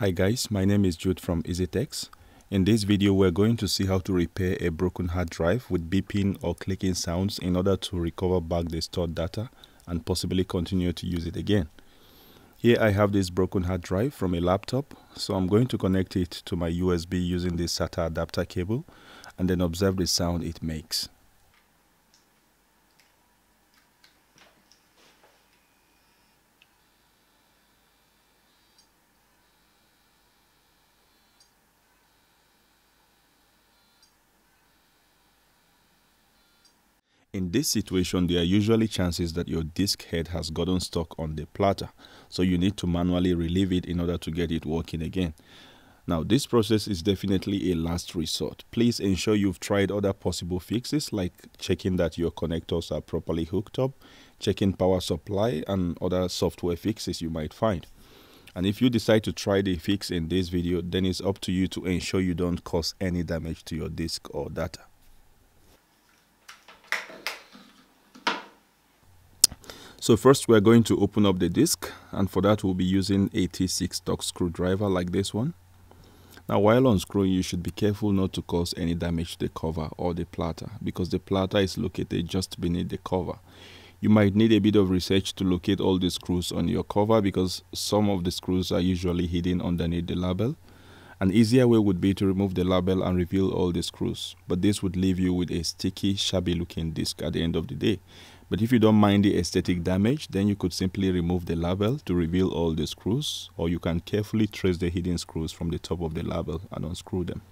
Hi guys, my name is Jude from EasyTechs. In this video, we're going to see how to repair a broken hard drive with beeping or clicking sounds in order to recover back the stored data and possibly continue to use it again. Here I have this broken hard drive from a laptop, so I'm going to connect it to my USB using this SATA adapter cable and then observe the sound it makes. In this situation, there are usually chances that your disk head has gotten stuck on the platter, so you need to manually relieve it in order to get it working again. Now, this process is definitely a last resort. Please ensure you've tried other possible fixes like checking that your connectors are properly hooked up, checking power supply, and other software fixes you might find. And if you decide to try the fix in this video, then it's up to you to ensure you don't cause any damage to your disk or data. So first we're going to open up the disk and for that we'll be using a T6 torx screwdriver like this one. Now while unscrewing you should be careful not to cause any damage to the cover or the platter because the platter is located just beneath the cover. You might need a bit of research to locate all the screws on your cover because some of the screws are usually hidden underneath the label. An easier way would be to remove the label and reveal all the screws, but this would leave you with a sticky, shabby looking disc at the end of the day. But if you don't mind the aesthetic damage, then you could simply remove the label to reveal all the screws, or you can carefully trace the hidden screws from the top of the label and unscrew them.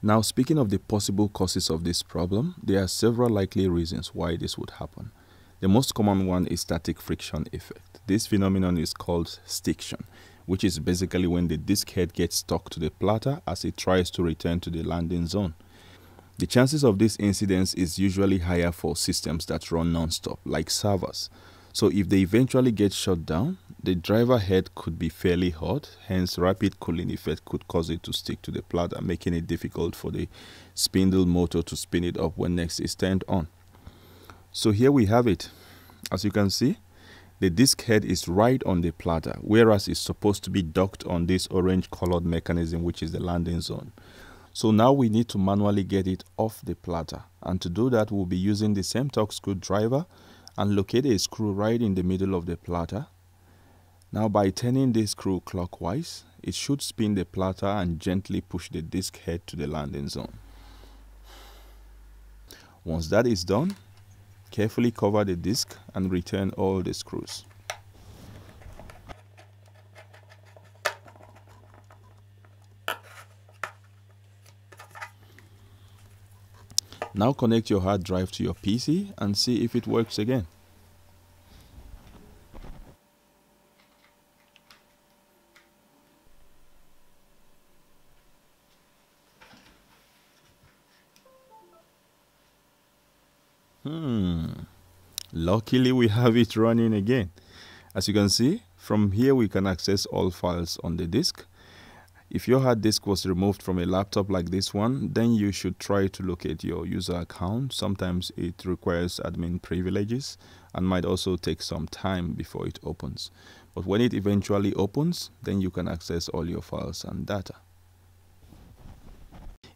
Now, speaking of the possible causes of this problem, there are several likely reasons why this would happen. The most common one is static friction effect. This phenomenon is called stiction, which is basically when the disk head gets stuck to the platter as it tries to return to the landing zone. The chances of this incidence is usually higher for systems that run non-stop, like servers. So if they eventually get shut down, the driver head could be fairly hot, hence rapid cooling effect could cause it to stick to the platter, making it difficult for the spindle motor to spin it up when next is turned on. So here we have it. As you can see, the disk head is right on the platter, whereas it's supposed to be docked on this orange colored mechanism, which is the landing zone. So now we need to manually get it off the platter. And to do that, we'll be using the same torx screwdriver and locate a screw right in the middle of the platter. Now by turning this screw clockwise, it should spin the platter and gently push the disk head to the landing zone. Once that is done, carefully cover the disk and return all the screws. Now connect your hard drive to your PC and see if it works again. Hmm. Luckily we have it running again. As you can see, from here we can access all files on the disk if your hard disk was removed from a laptop like this one, then you should try to locate your user account. Sometimes it requires admin privileges and might also take some time before it opens. But when it eventually opens, then you can access all your files and data.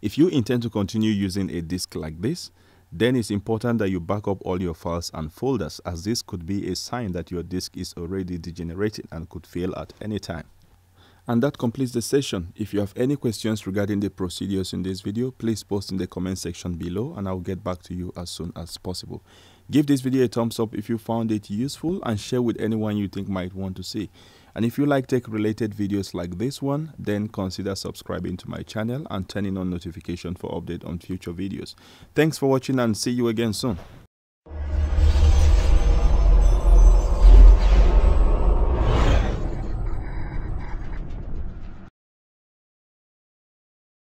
If you intend to continue using a disk like this, then it's important that you back up all your files and folders as this could be a sign that your disk is already degenerating and could fail at any time. And that completes the session. If you have any questions regarding the procedures in this video, please post in the comment section below and I'll get back to you as soon as possible. Give this video a thumbs up if you found it useful and share with anyone you think might want to see. And if you like tech related videos like this one, then consider subscribing to my channel and turning on notification for update on future videos. Thanks for watching and see you again soon.